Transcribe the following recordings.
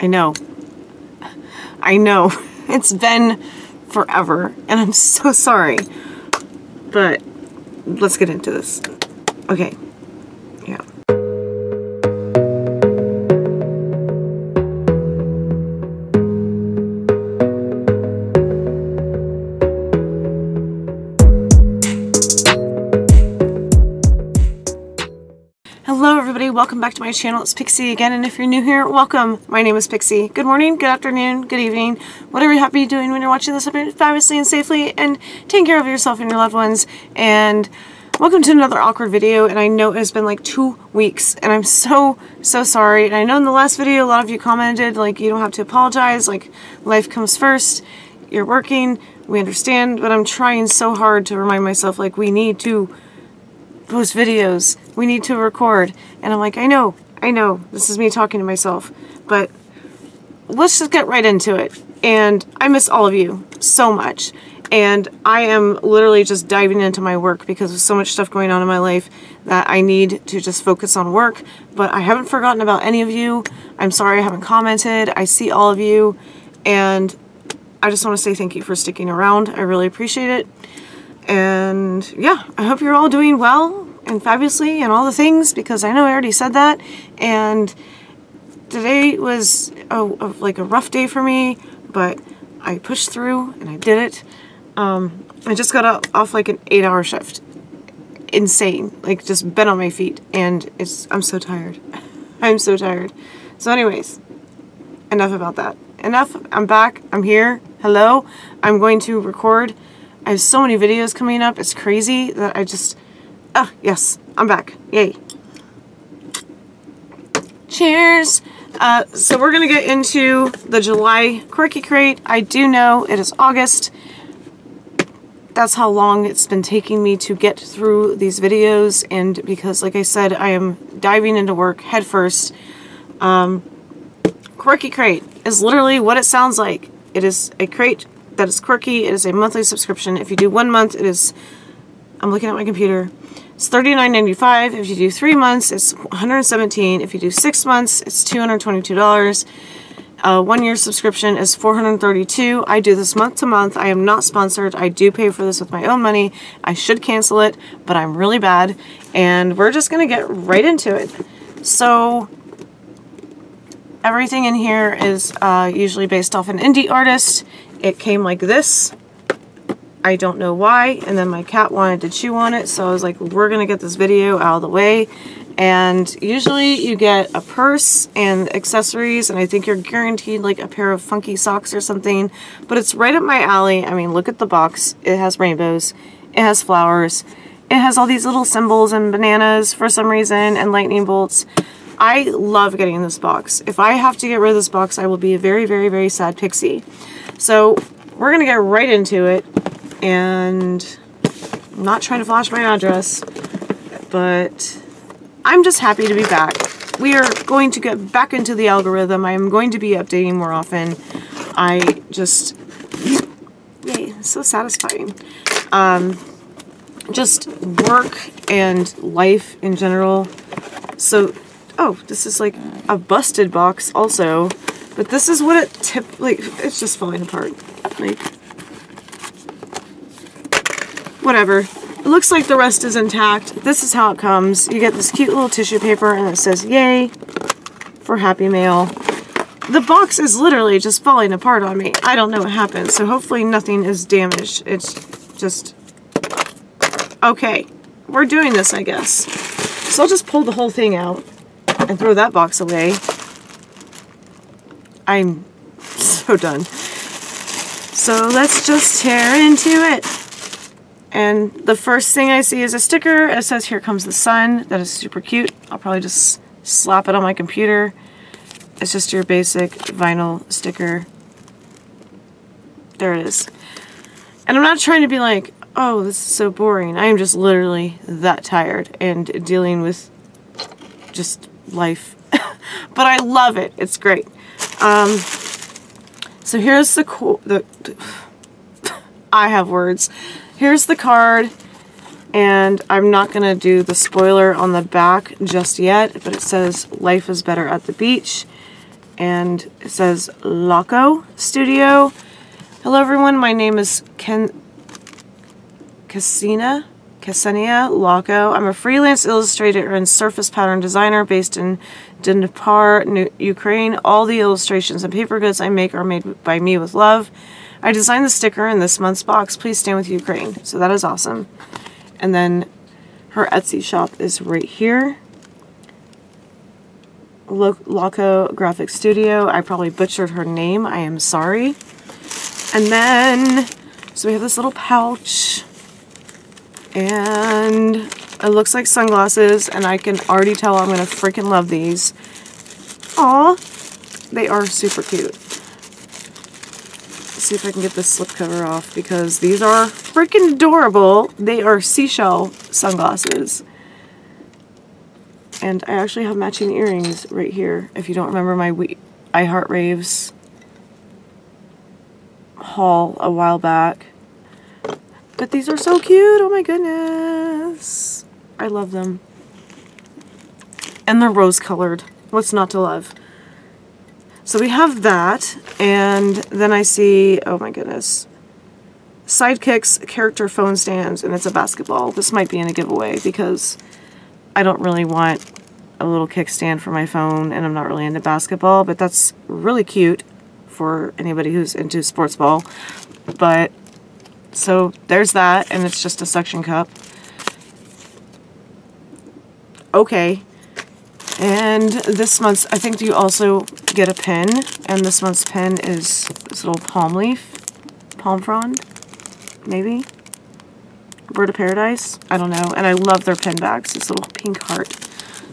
I know. I know. It's been forever, and I'm so sorry. But let's get into this. Okay. Welcome back to my channel. It's Pixi again, and if you're new here, welcome. My name is Pixi. Good morning, good afternoon, good evening, whatever you're happy doing when you're watching this fabulously and safely, and taking care of yourself and your loved ones, and welcome to another awkward video, and I know it has been like two weeks, and I'm so, so sorry, and I know in the last video a lot of you commented, like, you don't have to apologize, like, life comes first, you're working, we understand, but I'm trying so hard to remind myself, like, we need to post videos. We need to record. And I'm like, I know, I know. This is me talking to myself. But let's just get right into it. And I miss all of you so much. And I am literally just diving into my work because there's so much stuff going on in my life that I need to just focus on work. But I haven't forgotten about any of you. I'm sorry I haven't commented. I see all of you. And I just want to say thank you for sticking around. I really appreciate it. And yeah, I hope you're all doing well and fabulously and all the things because I know I already said that. And today was a, a, like a rough day for me, but I pushed through and I did it. Um, I just got off like an eight hour shift. Insane. Like just been on my feet and it's I'm so tired. I'm so tired. So anyways, enough about that. Enough. I'm back. I'm here. Hello. I'm going to record I have so many videos coming up. It's crazy that I just... Ah, yes, I'm back. Yay. Cheers. Uh, so we're going to get into the July Quirky Crate. I do know it is August. That's how long it's been taking me to get through these videos. And because, like I said, I am diving into work headfirst. Um, Quirky Crate is literally what it sounds like. It is a crate that is quirky. It is a monthly subscription. If you do one month, it is, I'm looking at my computer, it's $39.95. If you do three months, it's 117. If you do six months, it's $222. Uh, one year subscription is 432 I do this month to month. I am not sponsored. I do pay for this with my own money. I should cancel it, but I'm really bad. And we're just going to get right into it. So everything in here is uh, usually based off an indie artist. It came like this. I don't know why. And then my cat wanted to chew on it. So I was like, we're going to get this video out of the way. And usually you get a purse and accessories. And I think you're guaranteed like a pair of funky socks or something. But it's right up my alley. I mean, look at the box. It has rainbows. It has flowers. It has all these little symbols and bananas for some reason and lightning bolts. I love getting this box. If I have to get rid of this box, I will be a very, very, very sad pixie. So we're going to get right into it. And I'm not trying to flash my address, but I'm just happy to be back. We are going to get back into the algorithm. I am going to be updating more often. I just, yay, so satisfying. Um, just work and life in general. So, oh, this is like a busted box also. But this is what it tip like it's just falling apart. Like whatever. It looks like the rest is intact. This is how it comes. You get this cute little tissue paper and it says yay for Happy Mail. The box is literally just falling apart on me. I don't know what happened, so hopefully nothing is damaged. It's just... Okay, we're doing this, I guess. So I'll just pull the whole thing out and throw that box away. I'm so done. So let's just tear into it. And the first thing I see is a sticker. It says, here comes the sun. That is super cute. I'll probably just slap it on my computer. It's just your basic vinyl sticker. There it is. And I'm not trying to be like, oh, this is so boring. I am just literally that tired and dealing with just life. but I love it. It's great. Um, so here's the, the, I have words. Here's the card, and I'm not going to do the spoiler on the back just yet, but it says life is better at the beach. and it says Loco Studio. Hello everyone, my name is Ken Cassina. Ksenia Loco. I'm a freelance illustrator and surface pattern designer based in Dnipro, Ukraine. All the illustrations and paper goods I make are made by me with love. I designed the sticker in this month's box. Please stand with Ukraine. So that is awesome. And then her Etsy shop is right here. Loco Graphic Studio. I probably butchered her name. I am sorry. And then, so we have this little pouch. And it looks like sunglasses. And I can already tell I'm going to freaking love these. Aw, they are super cute. See if I can get this slipcover off because these are freaking adorable. They are seashell sunglasses. And I actually have matching earrings right here. If you don't remember my we I Heart Raves haul a while back. But these are so cute. Oh my goodness. I love them. And they're rose colored. What's not to love? So we have that. And then I see, oh my goodness. Sidekicks character phone stands. And it's a basketball. This might be in a giveaway because I don't really want a little kickstand for my phone and I'm not really into basketball, but that's really cute for anybody who's into sports ball. But so there's that and it's just a suction cup. Okay. And this month's, I think you also get a pen. And this month's pen is this little palm leaf, palm frond, maybe. Bird of Paradise. I don't know. And I love their pen bags. This little pink heart.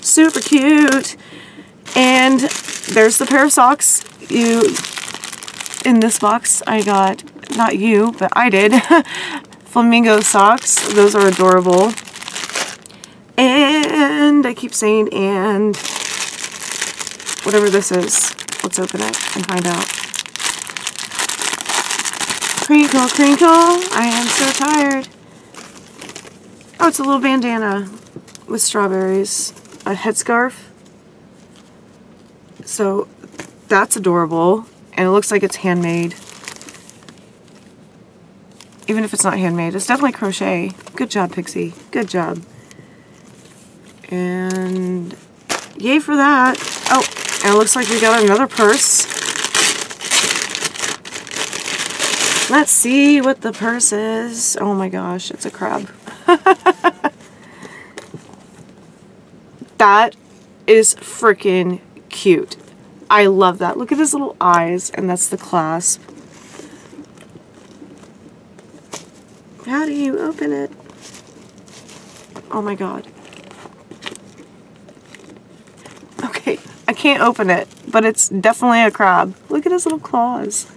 Super cute. And there's the pair of socks. You, in this box, I got, not you, but I did, flamingo socks. Those are adorable. And I keep saying and whatever this is. Let's open it and find out. Crinkle, crinkle. I am so tired. Oh, it's a little bandana with strawberries. A headscarf. So that's adorable. And it looks like it's handmade. Even if it's not handmade. It's definitely crochet. Good job, Pixi. Good job. And yay for that. Oh, and it looks like we got another purse. Let's see what the purse is. Oh my gosh, it's a crab. that is freaking cute. I love that. Look at his little eyes, and that's the clasp. How do you open it? Oh my god. Okay, I can't open it, but it's definitely a crab. Look at his little claws.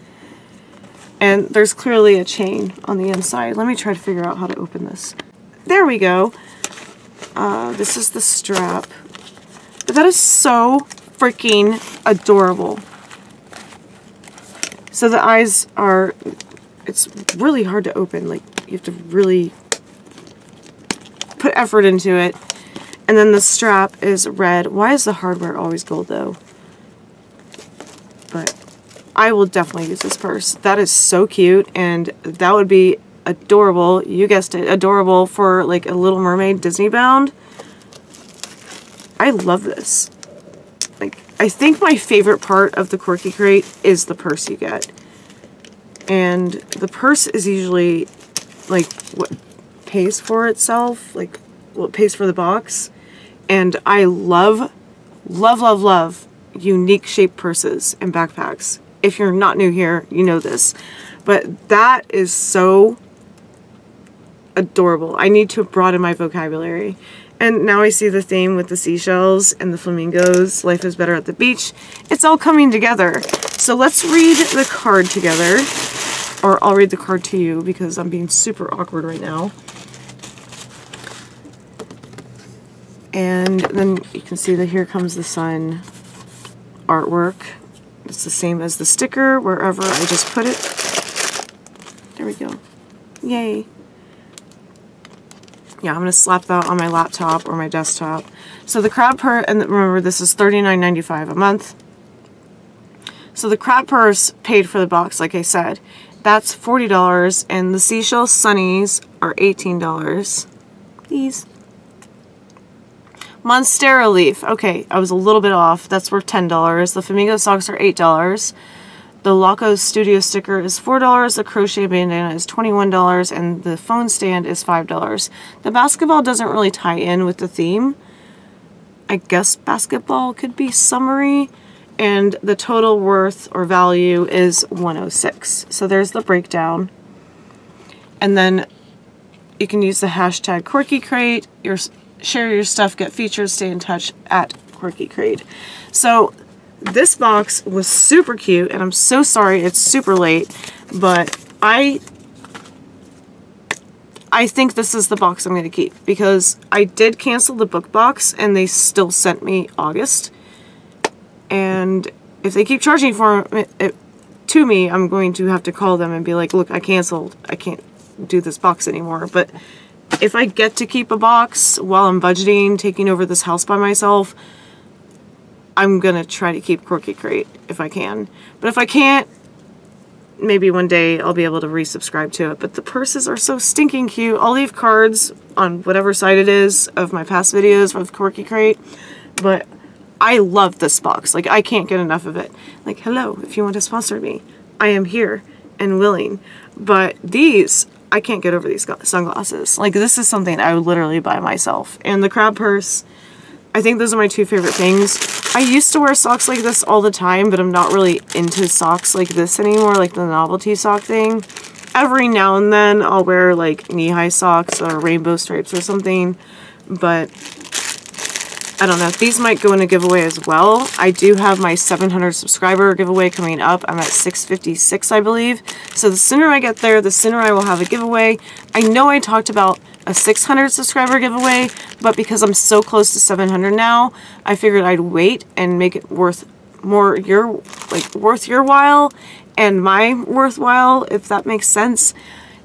And there's clearly a chain on the inside. Let me try to figure out how to open this. There we go. Uh, this is the strap. But that is so freaking adorable. So the eyes are, it's really hard to open. Like, you have to really put effort into it. And then the strap is red. Why is the hardware always gold, though? But I will definitely use this purse. That is so cute, and that would be adorable. You guessed it, adorable for like a Little Mermaid Disney bound. I love this. Like, I think my favorite part of the Quirky Crate is the purse you get. And the purse is usually like what pays for itself, like what pays for the box. And I love, love, love, love unique shaped purses and backpacks. If you're not new here, you know this. But that is so adorable. I need to broaden my vocabulary. And now I see the theme with the seashells and the flamingos. Life is better at the beach. It's all coming together. So let's read the card together. Or I'll read the card to you because I'm being super awkward right now. And then you can see that here comes the sun artwork. It's the same as the sticker wherever I just put it. There we go. Yay yeah, I'm going to slap that on my laptop or my desktop. So the crab purse, and remember this is $39.95 a month. So the crab purse paid for the box, like I said. That's $40 and the seashell sunnies are $18. These. Monstera leaf. Okay, I was a little bit off. That's worth $10. The Flamingo socks are $8. The Loco Studio sticker is $4, the crochet bandana is $21, and the phone stand is $5. The basketball doesn't really tie in with the theme. I guess basketball could be summary, and the total worth or value is 106. So there's the breakdown. And then you can use the hashtag Quirky Crate, your, share your stuff, get featured, stay in touch at Quirky Crate. So this box was super cute, and I'm so sorry it's super late, but I I think this is the box I'm going to keep because I did cancel the book box and they still sent me August. And if they keep charging for it to me, I'm going to have to call them and be like, look, I canceled. I can't do this box anymore. But if I get to keep a box while I'm budgeting, taking over this house by myself, I'm going to try to keep Quirky Crate if I can. But if I can't, maybe one day I'll be able to resubscribe to it. But the purses are so stinking cute. I'll leave cards on whatever side it is of my past videos with Quirky Crate. But I love this box. Like, I can't get enough of it. Like, hello, if you want to sponsor me, I am here and willing. But these, I can't get over these sunglasses. Like, this is something I would literally buy myself. And the crab purse, I think those are my two favorite things. I used to wear socks like this all the time, but I'm not really into socks like this anymore, like the novelty sock thing. Every now and then I'll wear like knee-high socks or rainbow stripes or something, but I don't know. These might go in a giveaway as well. I do have my 700 subscriber giveaway coming up. I'm at 656, I believe. So the sooner I get there, the sooner I will have a giveaway. I know I talked about a 600 subscriber giveaway, but because I'm so close to 700 now, I figured I'd wait and make it worth more your like worth your while and my worthwhile, if that makes sense.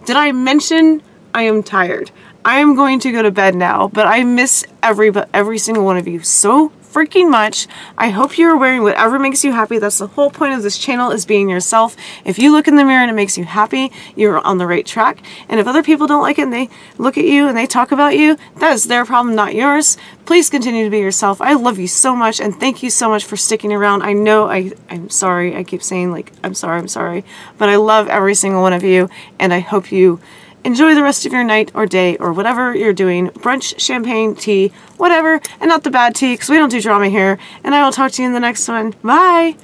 Did I mention I am tired? I am going to go to bed now, but I miss every every single one of you so freaking much. I hope you're wearing whatever makes you happy. That's the whole point of this channel is being yourself. If you look in the mirror and it makes you happy, you're on the right track. And if other people don't like it and they look at you and they talk about you, that is their problem, not yours. Please continue to be yourself. I love you so much and thank you so much for sticking around. I know I, I'm sorry. I keep saying like, I'm sorry, I'm sorry. But I love every single one of you and I hope you Enjoy the rest of your night or day or whatever you're doing. Brunch, champagne, tea, whatever. And not the bad tea because we don't do drama here. And I will talk to you in the next one. Bye.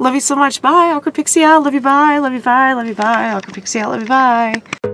Love you so much. Bye. Awkward Pixi out. Love you. Bye. Love you. Bye. Love you. Bye. Awkward Pixi out. Love you. Bye.